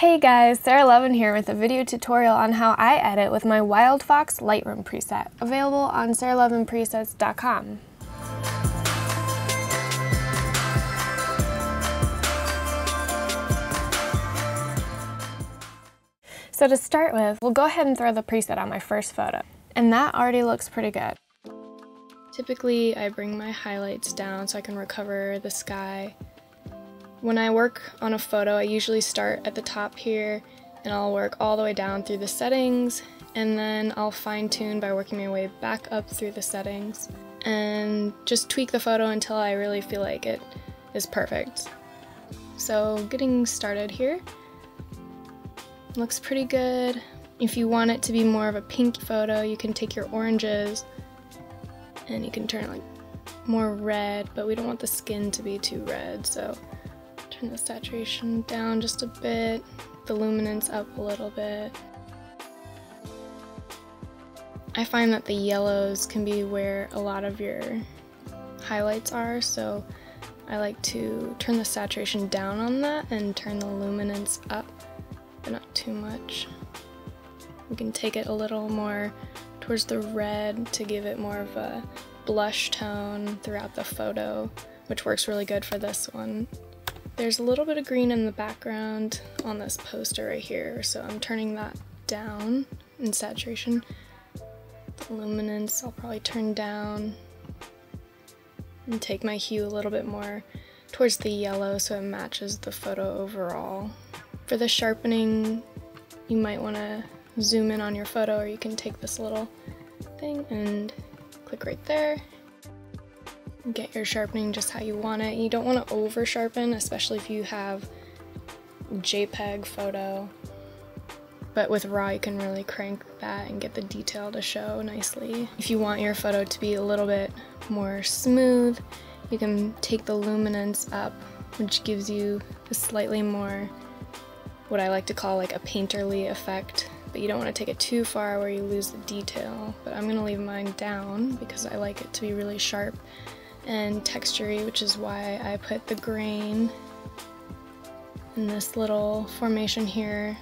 Hey guys, Sarah Loven here with a video tutorial on how I edit with my Wildfox Lightroom preset, available on sarahlovenpresets.com. So to start with, we'll go ahead and throw the preset on my first photo. And that already looks pretty good. Typically, I bring my highlights down so I can recover the sky when I work on a photo, I usually start at the top here and I'll work all the way down through the settings and then I'll fine tune by working my way back up through the settings and just tweak the photo until I really feel like it is perfect. So getting started here. Looks pretty good. If you want it to be more of a pink photo, you can take your oranges and you can turn it like more red, but we don't want the skin to be too red, so Turn the saturation down just a bit, the luminance up a little bit. I find that the yellows can be where a lot of your highlights are, so I like to turn the saturation down on that and turn the luminance up, but not too much. We can take it a little more towards the red to give it more of a blush tone throughout the photo, which works really good for this one. There's a little bit of green in the background on this poster right here, so I'm turning that down in saturation. The luminance I'll probably turn down and take my hue a little bit more towards the yellow so it matches the photo overall. For the sharpening, you might want to zoom in on your photo or you can take this little thing and click right there get your sharpening just how you want it. You don't want to over sharpen, especially if you have JPEG photo. But with RAW, you can really crank that and get the detail to show nicely. If you want your photo to be a little bit more smooth, you can take the luminance up, which gives you a slightly more, what I like to call like a painterly effect. But you don't want to take it too far where you lose the detail. But I'm going to leave mine down because I like it to be really sharp and textury, which is why I put the grain in this little formation here.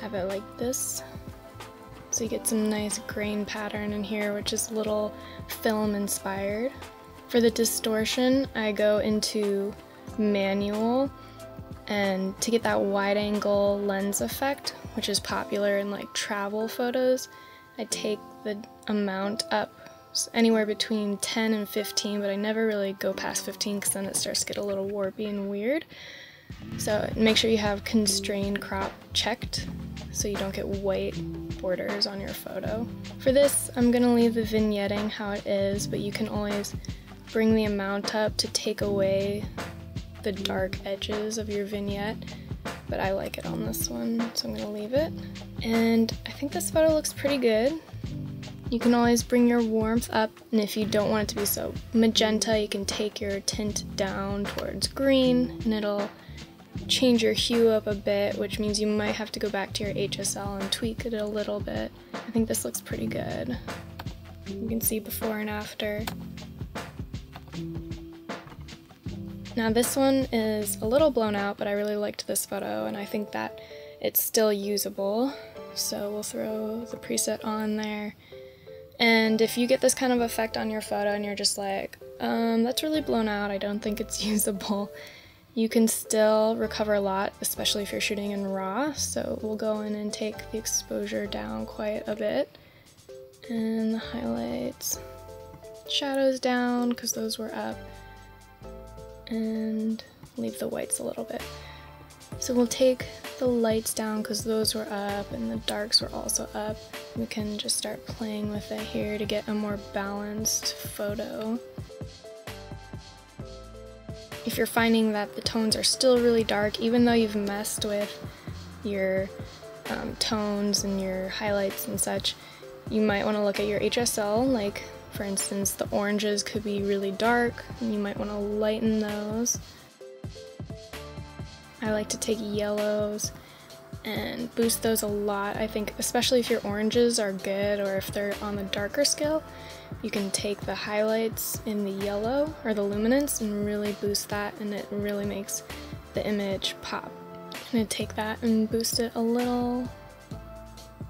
Have it like this. So you get some nice grain pattern in here, which is a little film inspired. For the distortion, I go into manual and to get that wide angle lens effect, which is popular in like travel photos, I take the amount up anywhere between 10 and 15, but I never really go past 15 because then it starts to get a little warpy and weird. So make sure you have constrained crop checked so you don't get white borders on your photo. For this, I'm gonna leave the vignetting how it is, but you can always bring the amount up to take away the dark edges of your vignette, but I like it on this one, so I'm gonna leave it. And I think this photo looks pretty good. You can always bring your warmth up, and if you don't want it to be so magenta, you can take your tint down towards green, and it'll change your hue up a bit, which means you might have to go back to your HSL and tweak it a little bit. I think this looks pretty good. You can see before and after. Now this one is a little blown out, but I really liked this photo, and I think that it's still usable. So we'll throw the preset on there. And if you get this kind of effect on your photo and you're just like, um, that's really blown out, I don't think it's usable, you can still recover a lot, especially if you're shooting in RAW. So we'll go in and take the exposure down quite a bit. And the highlights, shadows down because those were up. And leave the whites a little bit. So we'll take the lights down because those were up and the darks were also up. We can just start playing with it here to get a more balanced photo. If you're finding that the tones are still really dark, even though you've messed with your um, tones and your highlights and such, you might want to look at your HSL, like for instance the oranges could be really dark, and you might want to lighten those. I like to take yellows and boost those a lot. I think especially if your oranges are good or if they're on the darker scale, you can take the highlights in the yellow or the luminance and really boost that and it really makes the image pop. I'm gonna take that and boost it a little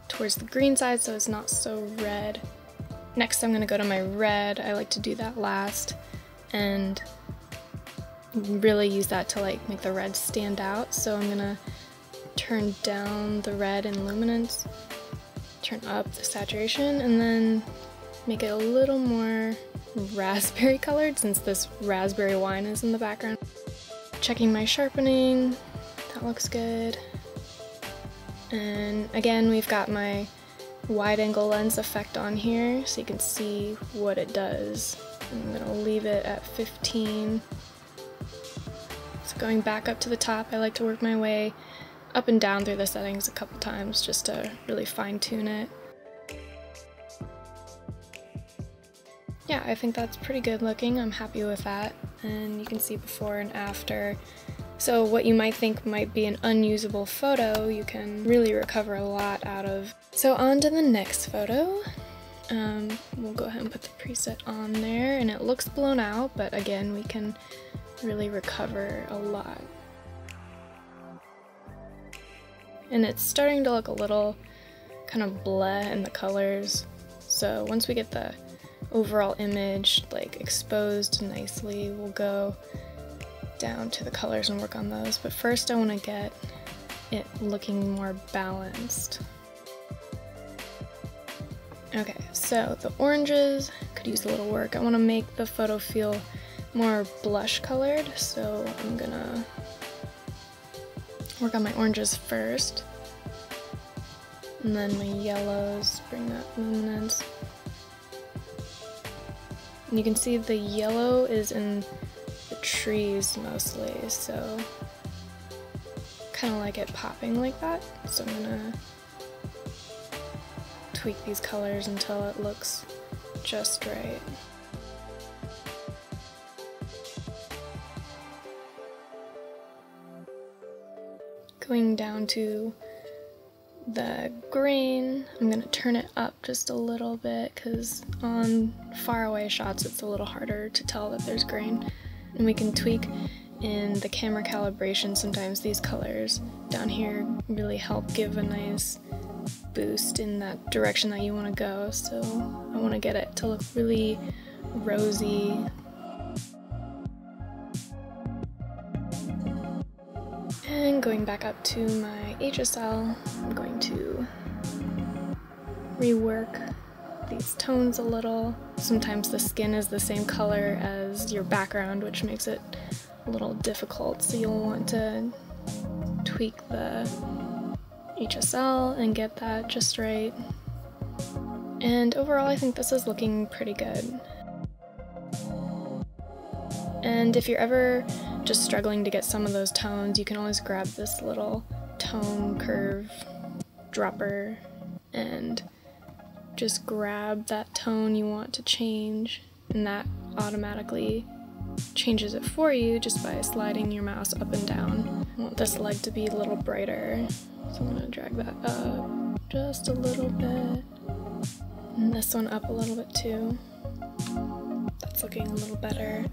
towards the green side so it's not so red. Next I'm gonna go to my red. I like to do that last and really use that to like make the red stand out. So I'm gonna turn down the red and luminance, turn up the saturation, and then make it a little more raspberry colored since this raspberry wine is in the background. Checking my sharpening, that looks good. And again, we've got my wide angle lens effect on here so you can see what it does. I'm gonna leave it at 15. So going back up to the top, I like to work my way up and down through the settings a couple times just to really fine tune it. Yeah, I think that's pretty good looking. I'm happy with that. And you can see before and after. So what you might think might be an unusable photo, you can really recover a lot out of. So on to the next photo. Um, we'll go ahead and put the preset on there and it looks blown out, but again, we can really recover a lot. And it's starting to look a little kind of bleh in the colors. So once we get the overall image like exposed nicely, we'll go down to the colors and work on those. But first I want to get it looking more balanced. Okay, so the oranges could use a little work. I want to make the photo feel more blush colored, so I'm gonna work on my oranges first. And then my yellows, bring that luminance. And you can see the yellow is in the trees mostly, so kind of like it popping like that. So I'm gonna tweak these colors until it looks just right. Going down to the grain, I'm gonna turn it up just a little bit because on far away shots it's a little harder to tell that there's grain. And we can tweak in the camera calibration, sometimes these colors down here really help give a nice boost in that direction that you want to go. So I want to get it to look really rosy. Going back up to my HSL, I'm going to rework these tones a little. Sometimes the skin is the same color as your background, which makes it a little difficult, so you'll want to tweak the HSL and get that just right. And overall, I think this is looking pretty good. And if you're ever just struggling to get some of those tones, you can always grab this little tone curve dropper and just grab that tone you want to change, and that automatically changes it for you just by sliding your mouse up and down. I want this leg to be a little brighter, so I'm gonna drag that up just a little bit. And this one up a little bit too. That's looking a little better.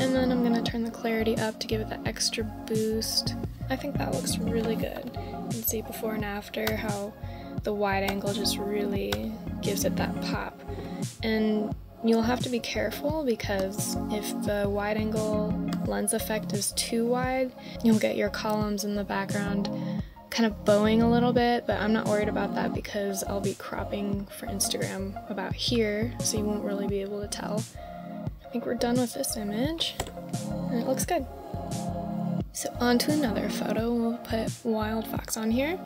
And then I'm gonna turn the clarity up to give it that extra boost. I think that looks really good. You can see before and after how the wide angle just really gives it that pop. And you'll have to be careful because if the wide angle lens effect is too wide, you'll get your columns in the background kind of bowing a little bit, but I'm not worried about that because I'll be cropping for Instagram about here, so you won't really be able to tell. I think we're done with this image, and it looks good. So on to another photo, we'll put Wildfox on here,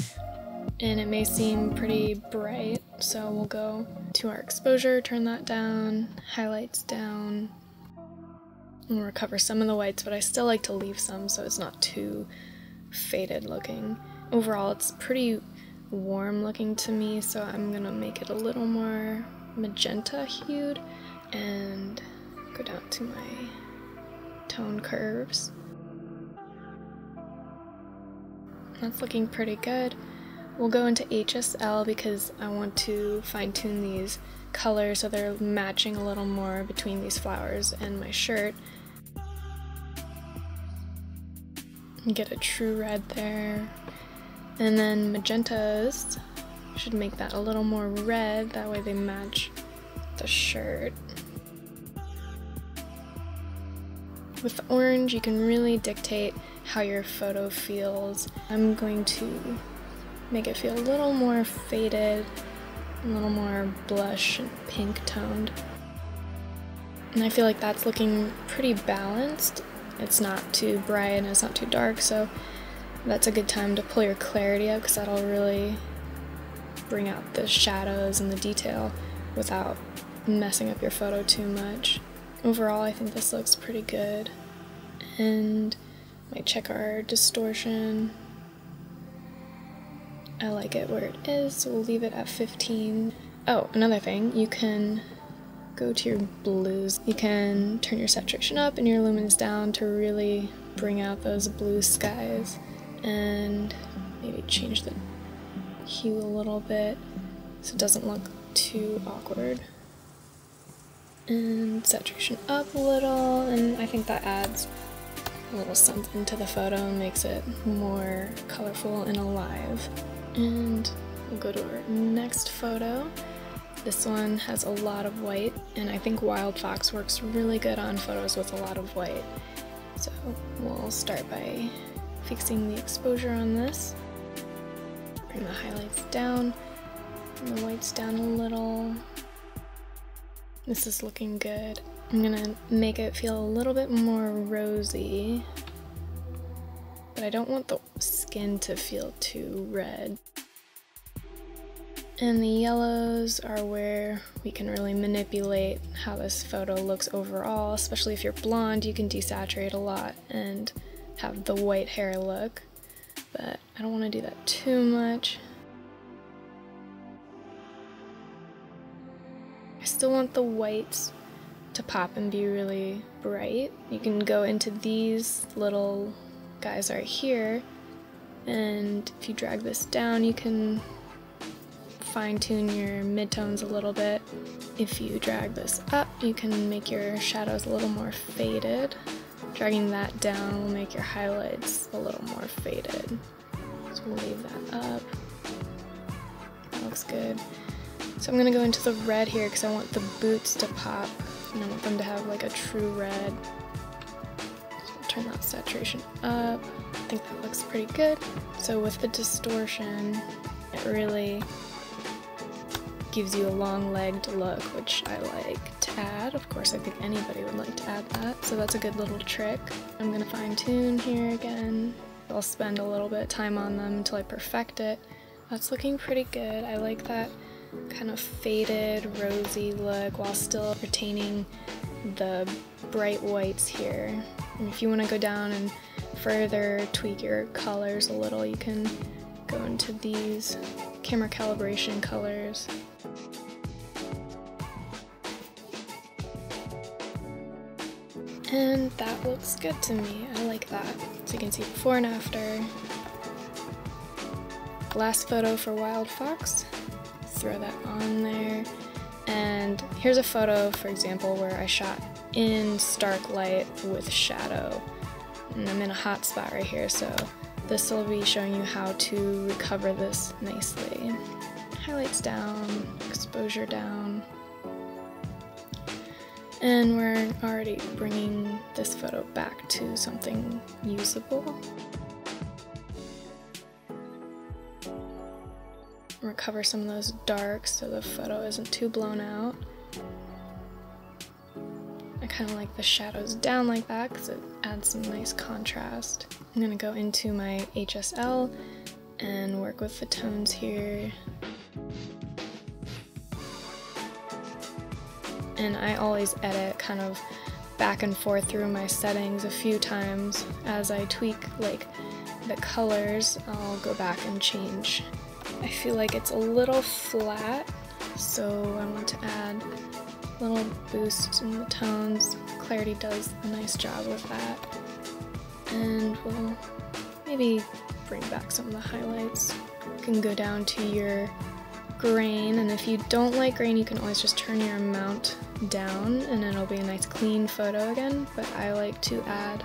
and it may seem pretty bright, so we'll go to our exposure, turn that down, highlights down, and recover some of the whites, but I still like to leave some so it's not too faded looking. Overall, it's pretty warm looking to me, so I'm gonna make it a little more magenta hued and go down to my tone curves. That's looking pretty good. We'll go into HSL because I want to fine tune these colors so they're matching a little more between these flowers and my shirt. Get a true red there. And then magentas should make that a little more red, that way they match the shirt. With orange, you can really dictate how your photo feels. I'm going to make it feel a little more faded, a little more blush and pink toned. And I feel like that's looking pretty balanced. It's not too bright and it's not too dark, so that's a good time to pull your clarity up because that'll really bring out the shadows and the detail without messing up your photo too much. Overall, I think this looks pretty good. And might check our distortion. I like it where it is, so we'll leave it at 15. Oh, another thing, you can go to your blues. You can turn your saturation up and your lumens down to really bring out those blue skies and maybe change the hue a little bit so it doesn't look too awkward. And saturation up a little, and I think that adds a little something to the photo and makes it more colorful and alive. And we'll go to our next photo. This one has a lot of white, and I think Wildfox works really good on photos with a lot of white. So we'll start by fixing the exposure on this. Bring the highlights down, the whites down a little. This is looking good. I'm gonna make it feel a little bit more rosy, but I don't want the skin to feel too red. And the yellows are where we can really manipulate how this photo looks overall, especially if you're blonde, you can desaturate a lot and have the white hair look, but I don't want to do that too much. I still want the whites to pop and be really bright. You can go into these little guys right here, and if you drag this down, you can fine tune your midtones a little bit. If you drag this up, you can make your shadows a little more faded. Dragging that down will make your highlights a little more faded. So we'll leave that up. That looks good. So I'm gonna go into the red here because I want the boots to pop and I want them to have like a true red. So turn that saturation up. I think that looks pretty good. So with the distortion, it really gives you a long-legged look, which I like to add. Of course, I think anybody would like to add that, so that's a good little trick. I'm gonna fine tune here again. I'll spend a little bit of time on them until I perfect it. That's looking pretty good. I like that kind of faded, rosy look while still retaining the bright whites here. And if you want to go down and further tweak your colors a little, you can go into these camera calibration colors. And that looks good to me. I like that. So you can see before and after. Last photo for Wildfox. Throw that on there. And here's a photo, for example, where I shot in stark light with shadow. And I'm in a hot spot right here, so this will be showing you how to recover this nicely. Highlights down, exposure down. And we're already bringing this photo back to something usable. Recover some of those darks so the photo isn't too blown out. I kind of like the shadows down like that because it adds some nice contrast. I'm going to go into my HSL and work with the tones here. And I always edit kind of back and forth through my settings a few times as I tweak like the colors I'll go back and change I feel like it's a little flat so I want to add a little boost in the tones. Clarity does a nice job with that. And we'll maybe bring back some of the highlights. You can go down to your grain, and if you don't like grain, you can always just turn your amount down and it'll be a nice clean photo again, but I like to add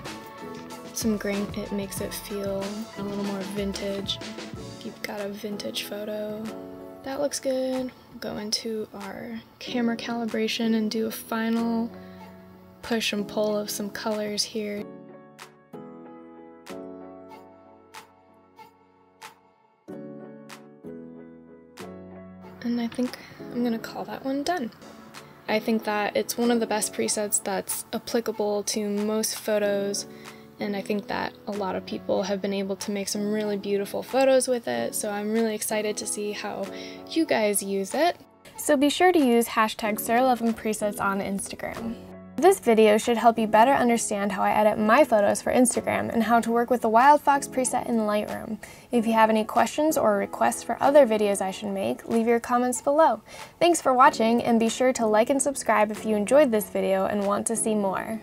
some grain, it makes it feel a little more vintage. You've got a vintage photo, that looks good. We'll go into our camera calibration and do a final push and pull of some colors here. And I think I'm gonna call that one done. I think that it's one of the best presets that's applicable to most photos and I think that a lot of people have been able to make some really beautiful photos with it, so I'm really excited to see how you guys use it. So be sure to use hashtag SarahLovenPresets on Instagram. This video should help you better understand how I edit my photos for Instagram and how to work with the Wildfox preset in Lightroom. If you have any questions or requests for other videos I should make, leave your comments below. Thanks for watching and be sure to like and subscribe if you enjoyed this video and want to see more.